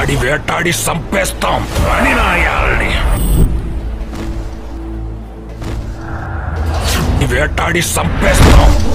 వేటాడి సంపేస్తాం. అని నాయాలని. వేటాడి సంపేస్తాం.